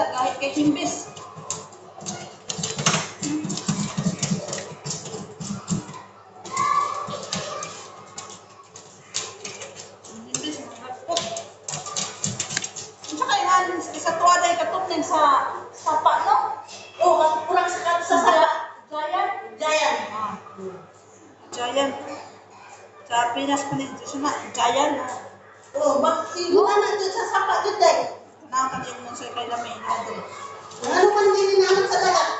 juga kahit kekimpis. sa tuwa dahil katunin sa sa pa, no? O, oh, kurang sa sa sa Giant? Giant. Ah. Giant. Sa Pinas Peninsula, Giant. Oh, maximum. Ano dun sa sapa dun dahil? Naman yung mo sa kay lamay. Ano man din naman sa dagat.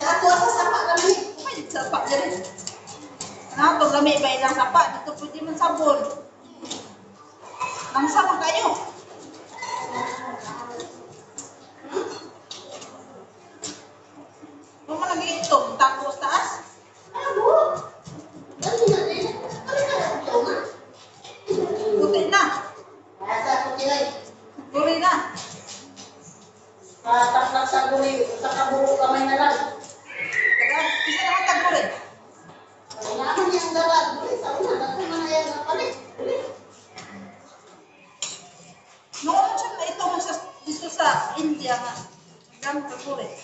Sa ato sa sapa kami. May sapa. Na to lamay ba ilang sapa? Dito pwede man sabon. Nang sama kayo. Kung man nag-iitong, tapos 今天啊，俺不 ha.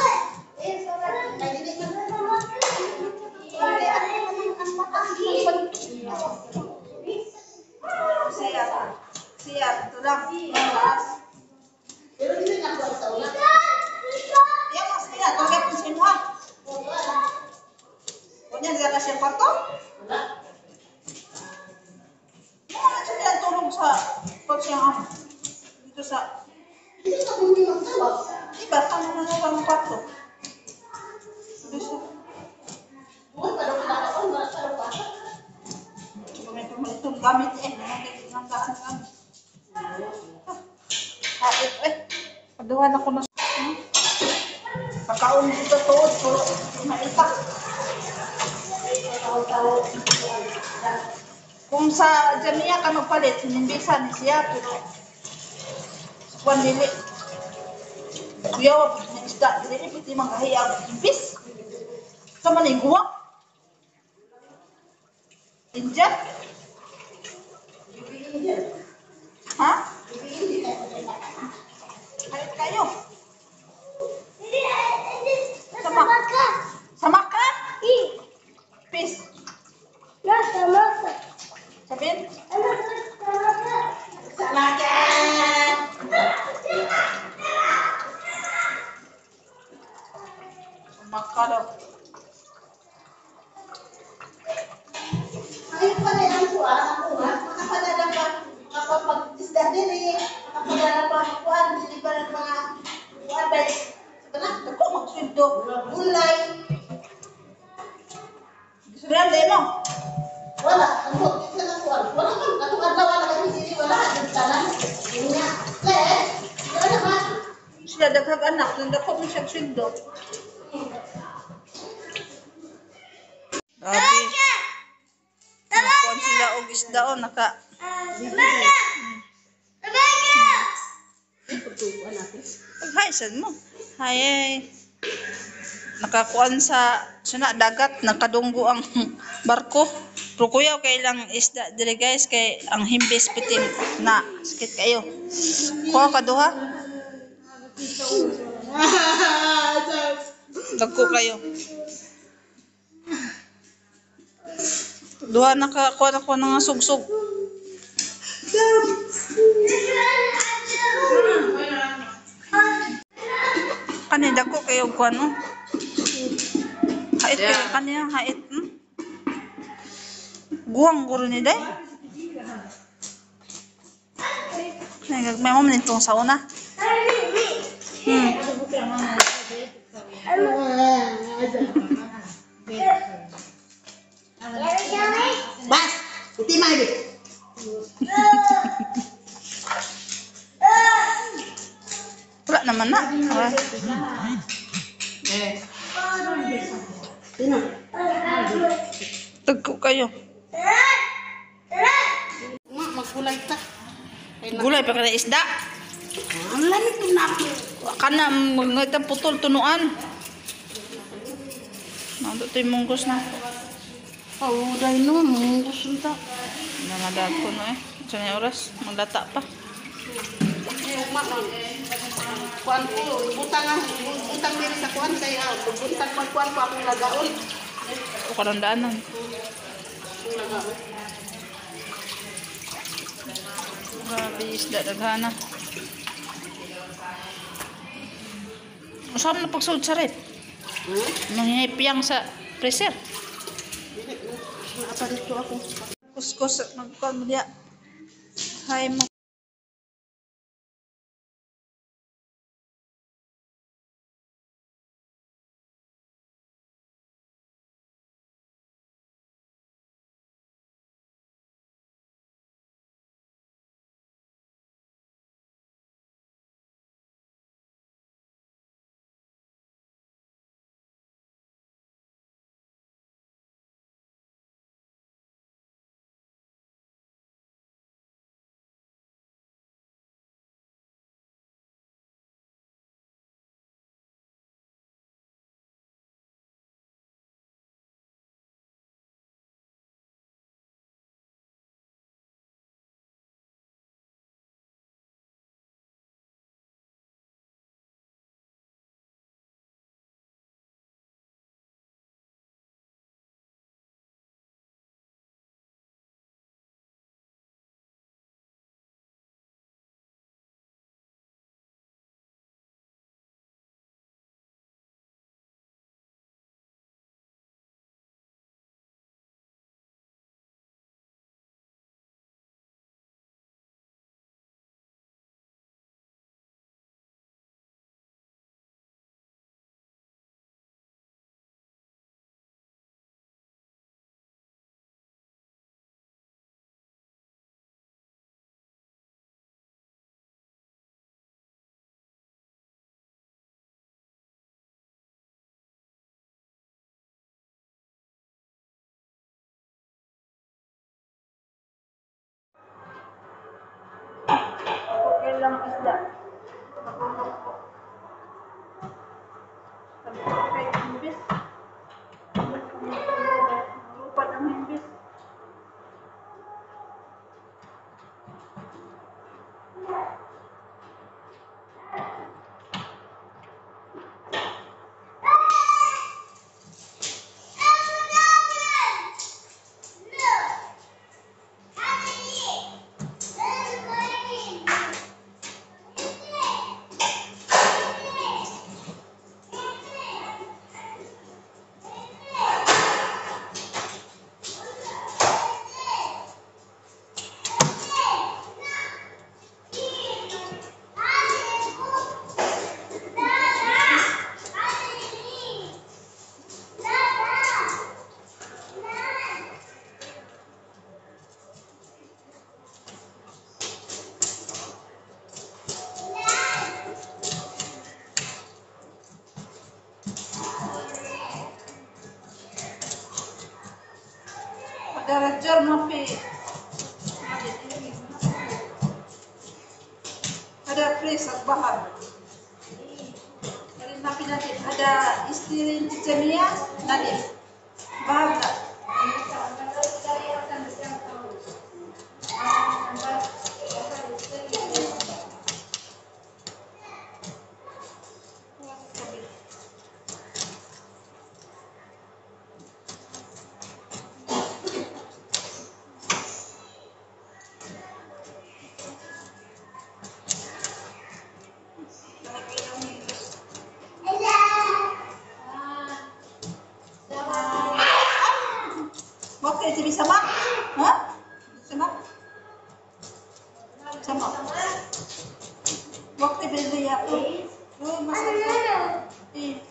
siap siap sudah membahas ya mas ya kalau kamu semua punya di atas yang potong mana sudah tolong sa persiapan itu sa ini bahkan mengenai orang potong itong gamit eh. Nangagay ng daan gamit. Kapit eh. Padawan ako na. Hmm? Pagkaon dito tuod. Puro maita. Kung sa Jamia ka magpalit, hinimbisa ni siya. Pero Kwan dili. Kuya, wag na isda. Dili, pwede mangkahiya. Imbis. Sa maniguwa. India? Yes. Gulay, Sabihin, dahil mo. wala, ang buti sa ng kuhaan, wala man, katong adlaw, wala kami sili, wala, nagtanan, yun nga, le, wala naman, Sila daghag anak. Nandako mo siya sweldo. Grabe. Nakuha sila og isda o naka tubuan natin. Hi, sad mo. Hi, eh. Nakakuan sa suna dagat, nakadunggo ang barko. Pero kuya, kay lang isda dili guys, kay ang himbis putin na sakit kayo. Kuha ka duha, dagko kayo. Duha nakakuha ako ng sugsug. kani dako kayo kuan no hait yeah. kayo kani ya, hait hmm? guang guru ni day may mom sa sauna hmm Bas, uti deh. Naman na. Ah, Sino? Dagko kayo. Ma, magkulay ta. Ay, na- Gulay pa kada isda. Ang lamig ng napi. Kana mga putol tunuan. Nando to yung munggos na. Oh, dahil no, mungus ta. Nangadag ko no eh. Sa na oras, magdata pa. Eh, ma, ma. Kuan ko, butang ang, butang diri sa kuan kay ah, buntag pagkuan ko akong lagaon. O karandaanan. Lagaon. Grabe isda daghana. Usap na pagsulod sa red. Hmm? Manghihipiyang sa freezer. Naapa dito ako. Kuskus magkuhan mo diya. Hay mo. dalam Islam. Lupa. Yeah. ترى الجرم في ada freeze bahan dari nabi nanti ada istri jemia nanti que se bisa sama? hah Sama? Sama. bisa mak waktu beli apa lu masak apa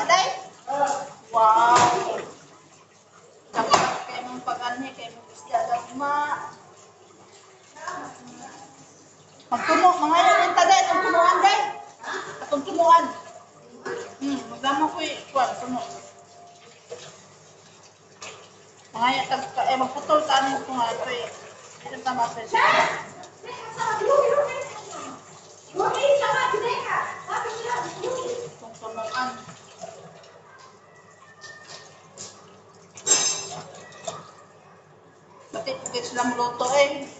Ó, 10 é lang lutuin.